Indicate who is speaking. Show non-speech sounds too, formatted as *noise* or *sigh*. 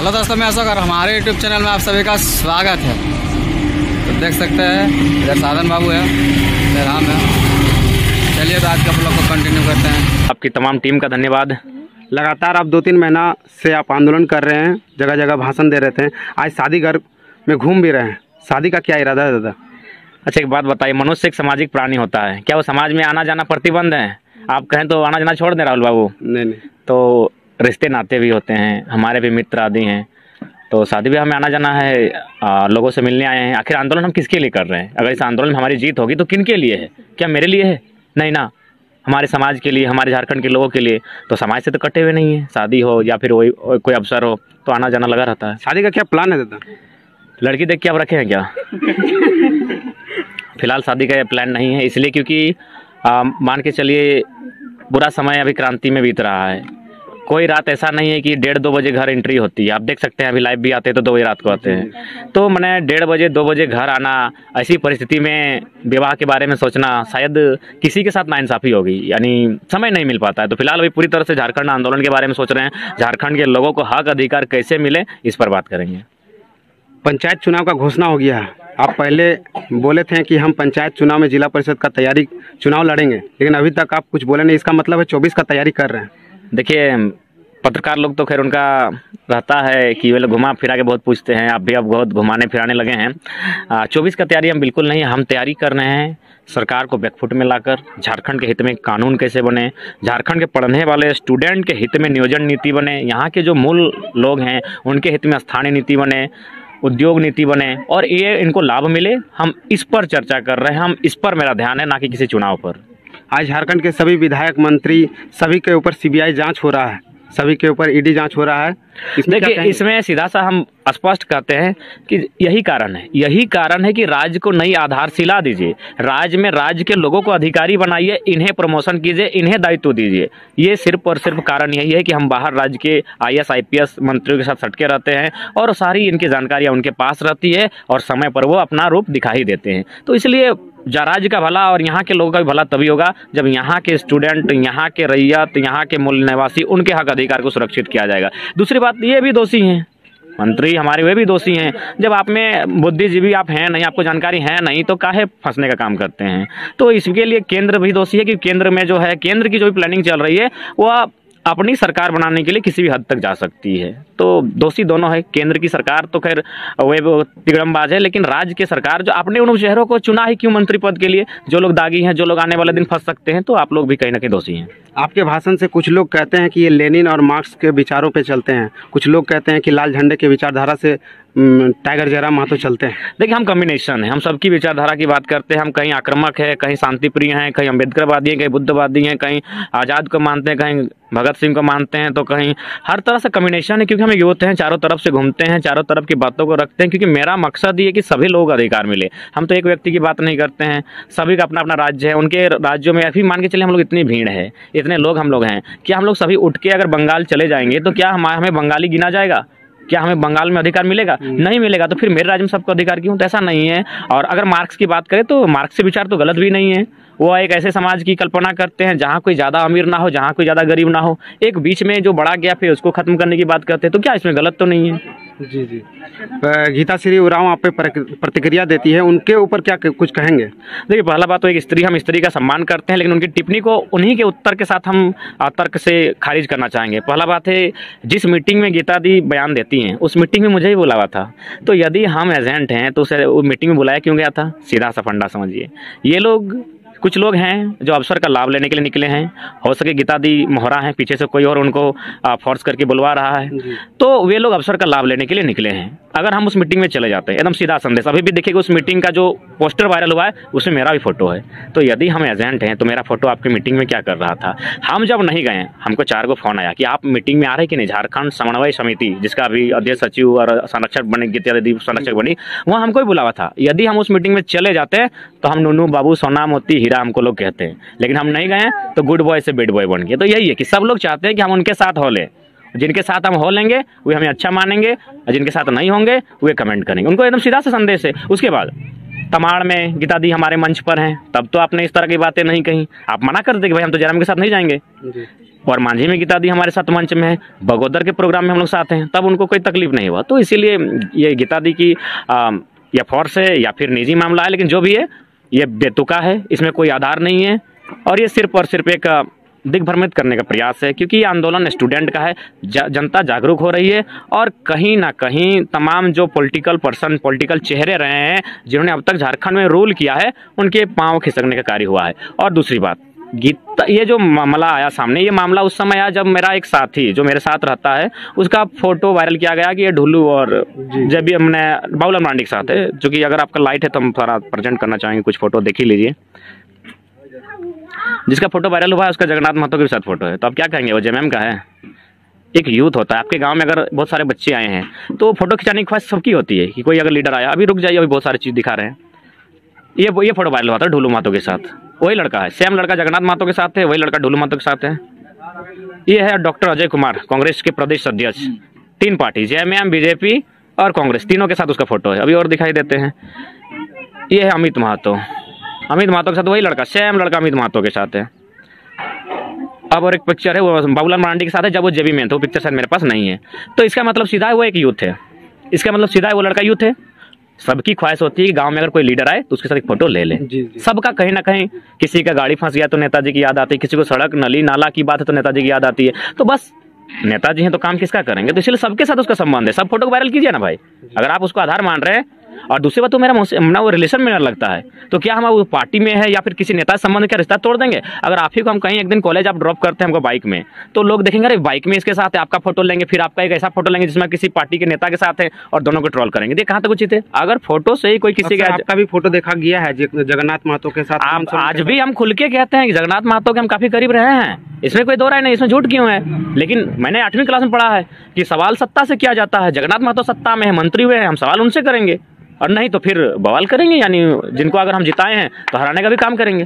Speaker 1: Hello दोस्तों मैं अशोक और हमारे यूट्यूब चैनल में आप सभी का स्वागत है। तो देख सकते हैं इधर साधन बाबू है इधर राम है। चलिए तो आज का ब्लॉग को कंटिन्यू करते हैं।
Speaker 2: आपकी तमाम टीम का धन्यवाद।
Speaker 3: लगातार आप दो तीन महीना से आप आंदोलन कर रहे हैं जगह जगह भाषण दे रहे थे। आज शादी घर में घूम भी रहे हैं। शादी का क्या इरादा है दादा?
Speaker 2: अच्छा एक बात बताइए मनुष्य एक सामाजिक प्राणी होता है। क्या वो समाज में आना जाना प्रतिबंध है? आप कहें तो आना जाना छोड़ दें राहुल बाबू।
Speaker 3: नहीं नहीं।
Speaker 2: तो रिश्ते नाते भी होते हैं हमारे भी मित्र आदि हैं। तो शादी ब्याह में आना जाना है आ, लोगों से मिलने आए हैं। आखिर आंदोलन हम किसके लिए कर रहे हैं? अगर इस आंदोलन में हमारी जीत होगी तो किन के लिए है? क्या मेरे लिए है? नहीं ना। हमारे समाज के लिए हमारे झारखंड के लोगों के लिए। तो समाज से तो कटे हुए नहीं है। शादी हो या फिर वही कोई अवसर हो तो आना जाना लगा रहता है।
Speaker 3: शादी का क्या प्लान है दादा?
Speaker 2: लड़की देख के आप रखे हैं क्या? *laughs* फ़िलहाल शादी का प्लान नहीं है इसलिए क्योंकि मान के चलिए बुरा समय अभी क्रांति में बीत रहा है। कोई रात ऐसा नहीं है कि डेढ़ दो बजे घर एंट्री होती है। आप देख सकते हैं, अभी लाइव भी आते हैं तो दो बजे रात को आते हैं। तो मैंने डेढ़ बजे, दो बजे घर आना, ऐसी परिस्थिति में विवाह के बारे में सोचना शायद किसी के साथ नाइंसाफ़ी होगी, यानी समय नहीं मिल पाता है। तो फ़िलहाल अभी पूरी तरह से झारखंड आंदोलन के बारे में सोच रहे हैं। झारखंड के लोगों को हक, अधिकार कैसे मिले, इस पर बात करेंगे।
Speaker 3: पंचायत चुनाव का घोषणा हो गया। आप पहले बोले थे कि हम पंचायत चुनाव में जिला परिषद का तैयारी, चुनाव लड़ेंगे, लेकिन अभी तक आप कुछ बोले नहीं। इसका मतलब है चौबीस का तैयारी कर रहे हैं।
Speaker 2: देखिए, पत्रकार लोग तो खैर उनका रहता है कि वे लोग घुमा फिरा के बहुत पूछते हैं। आप भी अब बहुत घुमाने फिराने लगे हैं। चौबीस का तैयारी हम बिल्कुल नहीं, हम तैयारी कर रहे हैं सरकार को बैकफुट में लाकर, झारखंड के हित में कानून कैसे बने, झारखंड के पढ़ने वाले स्टूडेंट के हित में नियोजन नीति बने, यहाँ के जो मूल लोग हैं, उनके हित में स्थानीय नीति बने, उद्योग नीति बने, और ये इनको लाभ मिले। हम इस पर चर्चा कर रहे हैं, हम इस पर मेरा ध्यान है, ना कि किसी चुनाव पर।
Speaker 3: आज झारखंड के सभी विधायक मंत्री सभी के ऊपर सीबीआई जाँच हो रहा है। सभी के ऊपर ईडी जाँच हो रहा है।
Speaker 2: देखिए इसमें सीधा सा हम स्पष्ट कहते हैं कि यही कारण है। यही कारण है कि राज्य को नई आधारशिला दीजिए। राज्य में राज्य के लोगों को अधिकारी बनाइए इन्हें प्रमोशन कीजिए इन्हें दायित्व दीजिए। ये सिर्फ़ और सिर्फ़ कारण यही है कि हम बाहर राज्य के आई एस मंत्रियों के साथ सटके रहते हैं और सारी इनकी जानकारियाँ उनके पास रहती है और समय पर वो अपना रूप दिखाई देते हैं। तो इसलिए राज्य का भला और यहाँ के लोगों का भी भला तभी होगा जब यहाँ के स्टूडेंट यहाँ के रैयत यहाँ के मूल निवासी, उनके हक अधिकार को सुरक्षित किया जाएगा। दूसरी बात, ये भी दोषी हैं। मंत्री हमारे वे भी दोषी हैं। जब आप में बुद्धिजीवी आप हैं नहीं, आपको जानकारी है नहीं तो काहे फंसने का काम करते हैं? तो इसके लिए केंद्र भी दोषी है कि केंद्र में जो है, केंद्र की जो भी प्लानिंग चल रही है, वह अपनी सरकार बनाने के लिए किसी भी हद तक जा सकती है। तो दोषी दोनों है। केंद्र की सरकार तो खैर वे तिगड़मबाज है लेकिन राज्य की सरकार जो अपने उन शहरों को चुना है क्यों मंत्री पद के लिए? जो लोग दागी हैं जो लोग आने वाले दिन फंस सकते हैं तो आप लोग भी कहीं ना कहीं दोषी हैं।
Speaker 3: आपके भाषण से कुछ लोग कहते हैं कि ये लेनिन और मार्क्स के विचारों पर चलते हैं। कुछ लोग कहते हैं कि लाल झंडे के विचारधारा से टाइगर जयराम महतो चलते हैं।
Speaker 2: देखिए हम कम्बिनेशन है। हम सबकी विचारधारा की बात करते हैं। हम कहीं आक्रमक है कहीं शांतिप्रिय हैं कहीं अम्बेडकरवादी हैं कहीं बुद्धवादी हैं कहीं आज़ाद को मानते हैं कहीं भगत सिंह को मानते हैं तो कहीं हर तरह से कम्बिनेशन है क्योंकि हम यूथ हैं, चारों तरफ़ से घूमते हैं, चारों तरफ़ की बातों को रखते हैं, क्योंकि मेरा मकसद ये कि सभी लोगों को अधिकार मिले। हम तो एक व्यक्ति की बात नहीं करते हैं, सभी का अपना अपना राज्य है, उनके राज्यों में अभी मान के चले हम लोग इतनी भीड़ है, इतने लोग हम लोग हैं। कि हम लोग सभी उठ के अगर बंगाल चले जाएँगे तो क्या हमें बंगाली गिना जाएगा? क्या हमें बंगाल में अधिकार मिलेगा? हम्म। नहीं मिलेगा तो फिर मेरे राज्य में सबको अधिकार क्यों? तो ऐसा नहीं है। और अगर मार्क्स की बात करें तो मार्क्स से विचार तो गलत भी नहीं है। वो एक ऐसे समाज की कल्पना करते हैं जहाँ कोई ज़्यादा अमीर ना हो जहाँ कोई ज़्यादा गरीब ना हो। एक बीच में जो बड़ा गैप है उसको खत्म करने की बात करते हैं तो क्या इसमें गलत तो नहीं है?
Speaker 3: जी जी। गीता श्री उराव आप पे प्रतिक्रिया देती है, उनके ऊपर क्या कुछ कहेंगे?
Speaker 2: देखिए, पहला बात तो एक स्त्री, हम स्त्री का सम्मान करते हैं, लेकिन उनकी टिप्पणी को उन्हीं के उत्तर के साथ हम तर्क से खारिज करना चाहेंगे। पहला बात है, जिस मीटिंग में गीता दी बयान देती हैं, उस मीटिंग में मुझे ही बुलावा था। तो यदि हम एजेंट हैं तो उसे मीटिंग में बुलाया क्यों गया था? सीधा सा फंडा, समझिए। ये लोग कुछ लोग हैं जो अवसर का लाभ लेने के लिए निकले हैं। हो सके गीता दी मोहरा हैं पीछे से कोई और उनको फोर्स करके बुलवा रहा है। तो वे लोग अवसर का लाभ लेने के लिए निकले हैं। अगर हम उस मीटिंग में चले जाते हैं, एकदम सीधा संदेश, अभी भी देखिएगा उस मीटिंग का जो पोस्टर वायरल हुआ है, उसमें मेरा भी फ़ोटो है। तो यदि हम एजेंट हैं तो मेरा फ़ोटो आपकी मीटिंग में क्या कर रहा था? हम जब नहीं गए, हमको चार को फ़ोन आया कि आप मीटिंग में आ रहे कि नहीं? झारखंड समन्वय समिति, जिसका अभी अध्यक्ष सचिव और संरक्षक बने गीता संरक्षक बनी, वहाँ हमको ही बुलावा था। यदि हम उस मीटिंग में चले जाते तो हम नूनू बाबू सोना मोती हीरा हमको लोग कहते हैं। लेकिन हम नहीं गए तो गुड बॉय से बेड बॉय बन गए। तो यही है कि सब लोग चाहते हैं कि हम उनके साथ हो लें। जिनके साथ हम हो लेंगे वे हमें अच्छा मानेंगे और जिनके साथ नहीं होंगे वे कमेंट करेंगे। उनको एकदम सीधा सा संदेश है। उसके बाद तमाड़ में गीता दी हमारे मंच पर हैं। तब तो आपने इस तरह की बातें नहीं कही। आप मना कर दे कि भाई हम तो जयराम के साथ नहीं जाएँगे। और मांझी में गीता दी हमारे साथ मंच में है। बगोदर के प्रोग्राम में हम लोग साथ हैं। तब उनको कोई तकलीफ़ नहीं हुआ। तो इसीलिए ये गीता दी की आ, या फोर्स है या फिर निजी मामला है लेकिन जो भी है ये बेतुका है। इसमें कोई आधार नहीं है। और ये सिर्फ़ और सिर्फ़ एक दिग्भ्रमित करने का प्रयास है क्योंकि ये आंदोलन स्टूडेंट का है ज, जनता जागरूक हो रही है और कहीं ना कहीं तमाम जो पॉलिटिकल पर्सन पॉलिटिकल चेहरे रहे हैं जिन्होंने अब तक झारखंड में रूल किया है उनके पाँव खिसकने का कार्य हुआ है। और दूसरी बात गीता ये जो मामला आया सामने ये मामला उस समय आया जब मेरा एक साथी जो मेरे साथ रहता है उसका फ़ोटो वायरल किया गया कि ये ढुल्लू और जब भी हमने बाबूलाल मांडी के साथ है जो कि अगर आपका लाइट है तो हम थोड़ा प्रेजेंट करना चाहेंगे कुछ फ़ोटो देख ही लीजिए। जिसका फ़ोटो वायरल हुआ है, उसका जगन्नाथ महतो के साथ फ़ोटो है। तो आप क्या कहेंगे? वो जेएमएम का है। एक यूथ होता है। आपके गाँव में अगर बहुत सारे बच्चे आए हैं तो फ़ोटो खिंचाने की ख्वाहिश सबकी होती है कि कोई अगर लीडर आया, अभी रुक जाइए, अभी बहुत सारी चीज़ दिखा रहे हैं। ये ये फ़ोटो वायरल हुआ था ढुलू महतो के साथ। वही लड़का है। सेम लड़का जगन्नाथ मातो के साथ है, वही लड़का ढुलू मातो के साथ है। ये है डॉक्टर अजय कुमार, कांग्रेस के प्रदेश अध्यक्ष। तीन पार्टी, जेएमएम, बीजेपी और कांग्रेस। तीनों के साथ उसका फ़ोटो है। अभी और दिखाई देते हैं। ये है अमित महतो। अमित महतो के साथ वही लड़का सेम लड़का अमित महतो के साथ है। अब और एक पिक्चर है वो बाबूलाल मरांडी के साथ है जब वो जेबी में था वो पिक्चर शायद मेरे पास नहीं है। तो इसका मतलब सीधा है वो एक यूथ है। इसका मतलब सीधा है वो लड़का यूथ है। सबकी ख्वाहिश होती है कि गाँव में अगर कोई लीडर आए तो उसके साथ एक फ़ोटो ले ले। सबका कहीं ना कहीं किसी का गाड़ी फंस गया तो नेताजी की याद आती है किसी को सड़क नली नाला की बात है तो नेताजी की याद आती है। तो बस नेताजी हैं तो काम किसका करेंगे? तो इसलिए सबके साथ उसका संबंध है। सब फ़ोटो को वायरल कीजिए ना भाई। अगर आप उसको आधार मान रहे हैं और दूसरी बात तो मेरा ना वो रिलेशन में लगता है। तो क्या हम वो पार्टी में है या फिर किसी नेता से संबंध का रिश्ता तोड़ देंगे? अगर आप ही को हम कहीं एक दिन कॉलेज आप ड्रॉप करते हैं हमको बाइक में तो लोग देखेंगे अरे बाइक में इसके साथ है आपका फ़ोटो लेंगे फिर आपका एक ऐसा फ़ोटो लेंगे जिसमें किसी पार्टी के नेता के साथ है और दोनों को ट्रोल करेंगे। देखिए कहाँ तक उचित है? अगर फ़ोटो से ही कोई किसी का
Speaker 3: आपका भी फ़ोटो देखा गया है जगन्नाथ महतो के साथ
Speaker 2: आप आज भी हम खुल के कहते हैं कि जगन्नाथ महतो के हम काफ़ी करीब रहे हैं। इसमें कोई दो राय नहीं इसमें झूठ क्यों है? लेकिन मैंने आठवीं क्लास में पढ़ा है कि सवाल सत्ता से किया जाता है जगन्नाथ महतो सत्ता में है मंत्री हुए हैं हम सवाल उनसे करेंगे। और नहीं तो फिर बवाल करेंगे, यानी जिनको अगर हम जिताए हैं तो हराने का भी काम करेंगे।